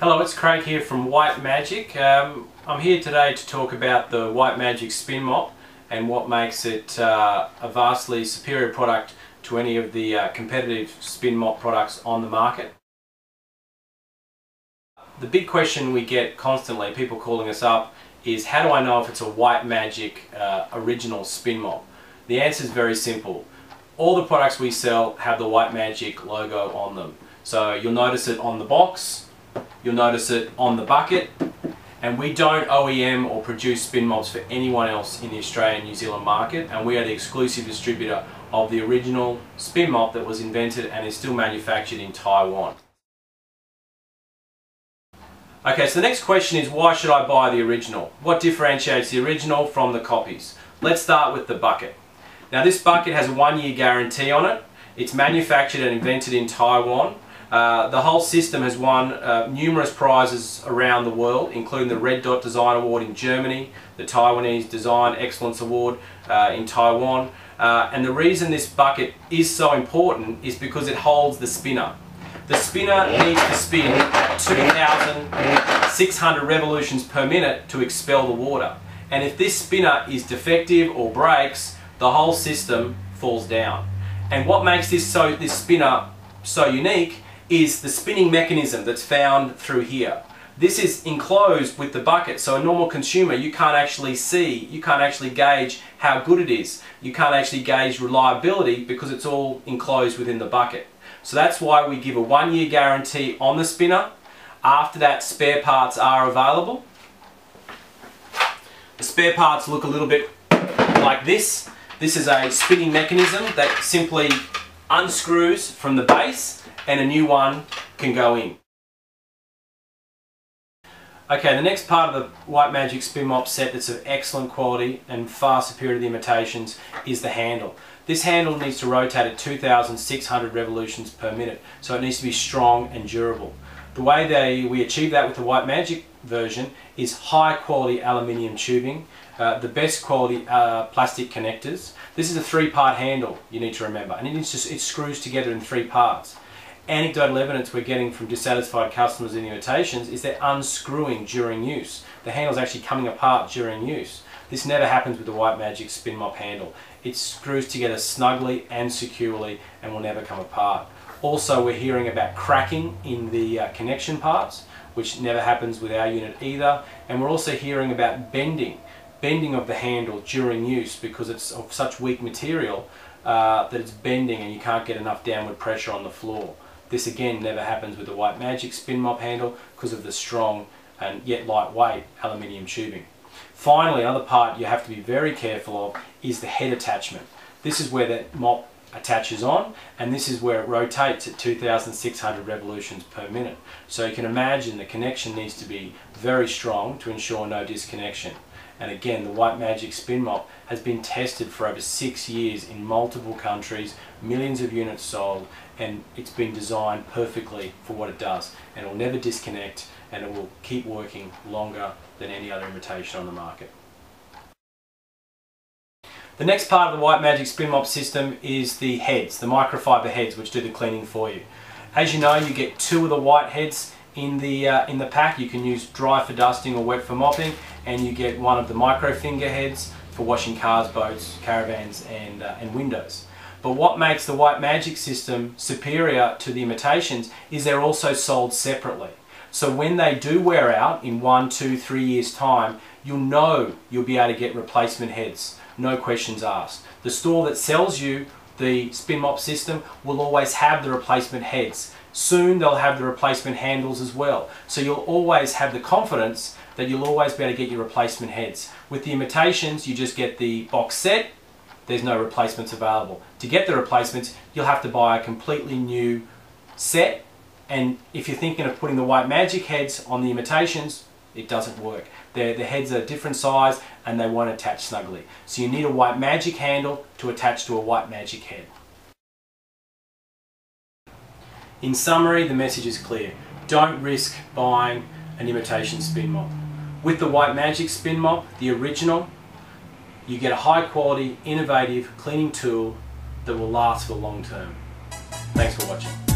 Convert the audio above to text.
Hello, it's Craig here from White Magic. Um, I'm here today to talk about the White Magic Spin Mop and what makes it uh, a vastly superior product to any of the uh, competitive spin mop products on the market. The big question we get constantly, people calling us up, is how do I know if it's a White Magic uh, original spin mop? The answer is very simple. All the products we sell have the White Magic logo on them. So you'll notice it on the box, you'll notice it on the bucket, and we don't OEM or produce spin mops for anyone else in the Australian New Zealand market, and we are the exclusive distributor of the original spin mop that was invented and is still manufactured in Taiwan. Okay, so the next question is why should I buy the original? What differentiates the original from the copies? Let's start with the bucket. Now this bucket has a one year guarantee on it. It's manufactured and invented in Taiwan uh, the whole system has won uh, numerous prizes around the world, including the Red Dot Design Award in Germany, the Taiwanese Design Excellence Award uh, in Taiwan. Uh, and the reason this bucket is so important is because it holds the spinner. The spinner needs to spin 2,600 revolutions per minute to expel the water. And if this spinner is defective or breaks, the whole system falls down. And what makes this so this spinner so unique is the spinning mechanism that's found through here. This is enclosed with the bucket, so a normal consumer, you can't actually see, you can't actually gauge how good it is. You can't actually gauge reliability because it's all enclosed within the bucket. So that's why we give a one year guarantee on the spinner. After that, spare parts are available. The spare parts look a little bit like this. This is a spinning mechanism that simply unscrews from the base and a new one can go in. Okay, the next part of the White Magic Spin Mop set that's of excellent quality and far superior to the imitations is the handle. This handle needs to rotate at 2,600 revolutions per minute, so it needs to be strong and durable. The way they, we achieve that with the White Magic version is high quality aluminium tubing, uh, the best quality uh, plastic connectors. This is a three part handle you need to remember and just, it screws together in three parts anecdotal evidence we're getting from dissatisfied customers in imitations is they're unscrewing during use. The handle's actually coming apart during use. This never happens with the White Magic Spin Mop handle. It screws together snugly and securely and will never come apart. Also we're hearing about cracking in the uh, connection parts which never happens with our unit either and we're also hearing about bending bending of the handle during use because it's of such weak material uh, that it's bending and you can't get enough downward pressure on the floor. This again never happens with the White Magic spin mop handle because of the strong and yet lightweight aluminium tubing. Finally, another part you have to be very careful of is the head attachment. This is where that mop attaches on and this is where it rotates at 2600 revolutions per minute. So you can imagine the connection needs to be very strong to ensure no disconnection. And again, the White Magic Spin Mop has been tested for over six years in multiple countries, millions of units sold, and it's been designed perfectly for what it does. And it will never disconnect, and it will keep working longer than any other imitation on the market. The next part of the White Magic Spin Mop system is the heads, the microfiber heads, which do the cleaning for you. As you know, you get two of the white heads in the uh, in the pack. You can use dry for dusting or wet for mopping, and you get one of the micro finger heads for washing cars, boats, caravans, and uh, and windows. But what makes the White Magic system superior to the imitations is they're also sold separately. So when they do wear out in one, two, three years time, you'll know you'll be able to get replacement heads, no questions asked. The store that sells you the spin mop system will always have the replacement heads. Soon they'll have the replacement handles as well. So you'll always have the confidence that you'll always be able to get your replacement heads. With the imitations, you just get the box set, there's no replacements available. To get the replacements, you'll have to buy a completely new set. And if you're thinking of putting the white magic heads on the imitations, it doesn't work. They're, the heads are different size and they won't attach snugly. So you need a white magic handle to attach to a white magic head. In summary, the message is clear. Don't risk buying an imitation spin mop. With the White Magic Spin Mop, the original, you get a high quality, innovative cleaning tool that will last for long term. Thanks for watching.